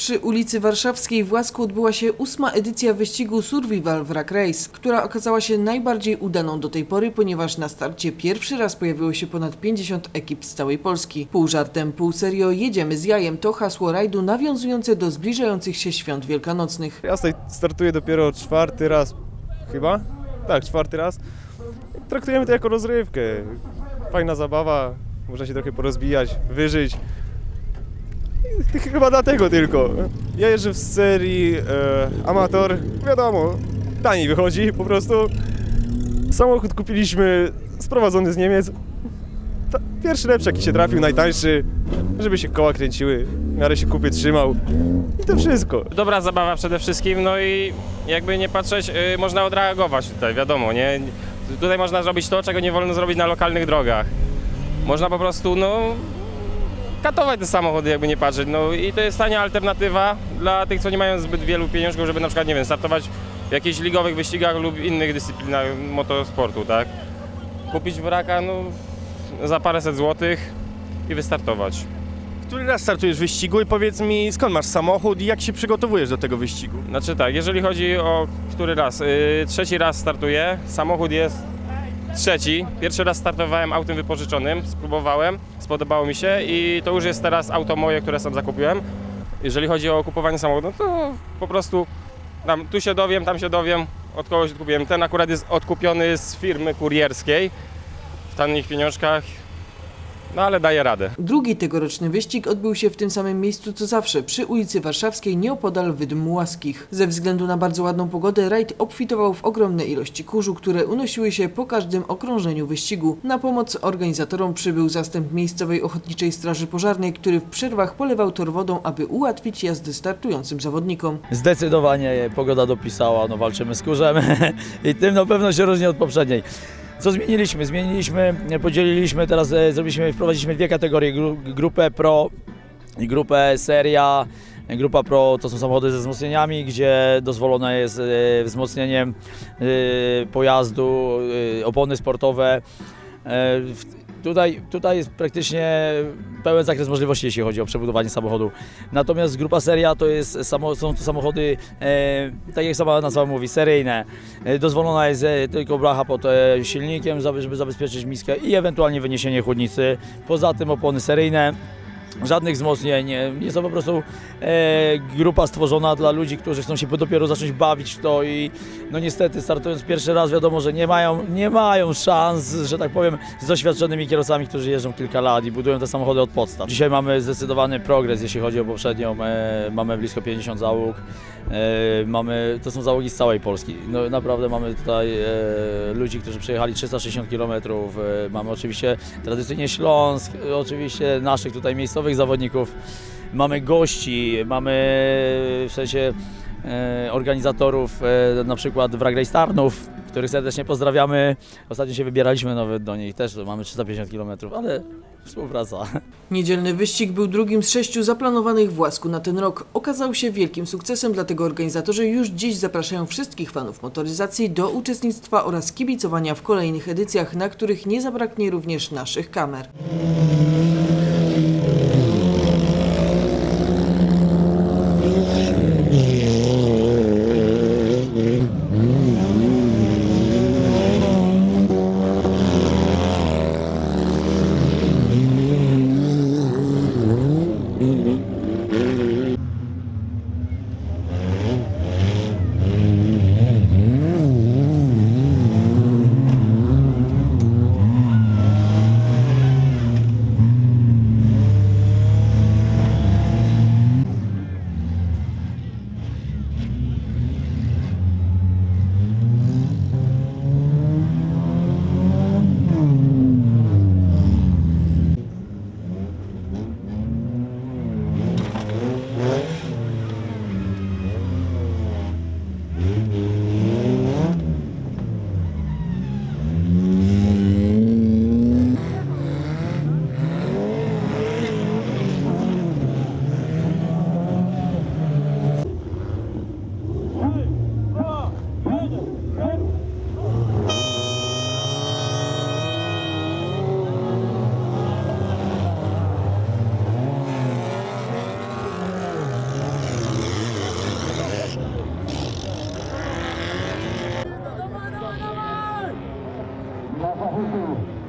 Przy ulicy Warszawskiej w Łasku odbyła się ósma edycja wyścigu Survival Wrak Race, która okazała się najbardziej udaną do tej pory, ponieważ na starcie pierwszy raz pojawiło się ponad 50 ekip z całej Polski. Pół żartem, pół serio, jedziemy z jajem to hasło rajdu nawiązujące do zbliżających się świąt wielkanocnych. Ja tutaj startuję dopiero czwarty raz, chyba? Tak, czwarty raz. Traktujemy to jako rozrywkę. Fajna zabawa, można się trochę porozbijać, wyżyć. Chyba dlatego tylko. Ja jeżdżę w serii e, amator, wiadomo, taniej wychodzi po prostu. Samochód kupiliśmy sprowadzony z Niemiec. Ta, pierwszy lepszy jaki się trafił, najtańszy, żeby się koła kręciły, w miarę się kupy trzymał. I to wszystko. Dobra zabawa przede wszystkim, no i jakby nie patrzeć, y, można odreagować tutaj, wiadomo, nie? Tutaj można zrobić to, czego nie wolno zrobić na lokalnych drogach. Można po prostu, no, katować te samochody, jakby nie patrzeć, no i to jest tania alternatywa dla tych, co nie mają zbyt wielu pieniążków, żeby na przykład, nie wiem, startować w jakichś ligowych wyścigach lub innych dyscyplinach motosportu, tak? Kupić wraka, no, za paręset złotych i wystartować. Który raz startujesz w wyścigu i powiedz mi, skąd masz samochód i jak się przygotowujesz do tego wyścigu? Znaczy tak, jeżeli chodzi o który raz, yy, trzeci raz startuję, samochód jest trzeci. Pierwszy raz startowałem autem wypożyczonym, spróbowałem, spodobało mi się i to już jest teraz auto moje, które sam zakupiłem. Jeżeli chodzi o kupowanie samochodu, no to po prostu tam, tu się dowiem, tam się dowiem, od kogoś odkupiłem. Ten akurat jest odkupiony z firmy kurierskiej w tanich pieniążkach, no ale daje radę. Drugi tegoroczny wyścig odbył się w tym samym miejscu co zawsze, przy ulicy Warszawskiej nieopodal Wydm Łaskich. Ze względu na bardzo ładną pogodę rajd obfitował w ogromne ilości kurzu, które unosiły się po każdym okrążeniu wyścigu. Na pomoc organizatorom przybył zastęp miejscowej Ochotniczej Straży Pożarnej, który w przerwach polewał tor wodą, aby ułatwić jazdy startującym zawodnikom. Zdecydowanie pogoda dopisała, no walczymy z kurzem i tym na pewno się różni od poprzedniej. Co zmieniliśmy? Zmieniliśmy, podzieliliśmy, teraz e, zrobiliśmy, wprowadziliśmy dwie kategorie, gru- grupę pro i grupę seria. Grupa pro to są samochody ze wzmocnieniami, gdzie dozwolone jest e, wzmocnienie e, pojazdu, opony sportowe. Tutaj, tutaj jest praktycznie pełen zakres możliwości, jeśli chodzi o przebudowanie samochodu. Natomiast grupa seria to jest, samo, są to samochody, e, tak jak sama nazwa mówi, seryjne. E, dozwolona jest e, tylko blacha pod e, silnikiem, żeby zabezpieczyć miskę i ewentualnie wyniesienie chłodnicy. Poza tym opony seryjne. Żadnych wzmocnień, jest to po prostu e, grupa stworzona dla ludzi, którzy chcą się dopiero zacząć bawić w to i no niestety startując pierwszy raz wiadomo, że nie mają, nie mają szans, że tak powiem, z doświadczonymi kierowcami, którzy jeżdżą kilka lat i budują te samochody od podstaw. Dzisiaj mamy zdecydowany progres, jeśli chodzi o poprzednią, e, mamy blisko 50 załóg, e, mamy, to są załogi z całej Polski. No, naprawdę mamy tutaj e, ludzi, którzy przejechali 360 km, e, mamy oczywiście tradycyjnie Śląsk, e, oczywiście naszych tutaj miejscowych zawodników, mamy gości, mamy w sensie e, organizatorów, e, na przykład Wrag Race Tarnów, których serdecznie pozdrawiamy. Ostatnio się wybieraliśmy nawet do nich, też mamy 350 km, ale współpraca. Niedzielny wyścig był drugim z sześciu zaplanowanych w Łasku na ten rok. Okazał się wielkim sukcesem, dlatego organizatorzy już dziś zapraszają wszystkich fanów motoryzacji do uczestnictwa oraz kibicowania w kolejnych edycjach, na których nie zabraknie również naszych kamer. Nessa região.